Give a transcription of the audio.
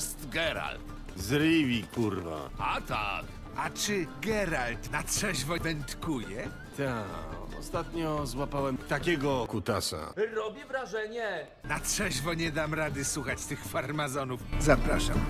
jest Geralt. Z Rivi, kurwa. A tak. A czy Geralt na trzeźwo wędkuje? Ta, ostatnio złapałem takiego kutasa. Robi wrażenie. Na trzeźwo nie dam rady słuchać tych farmazonów. Zapraszam.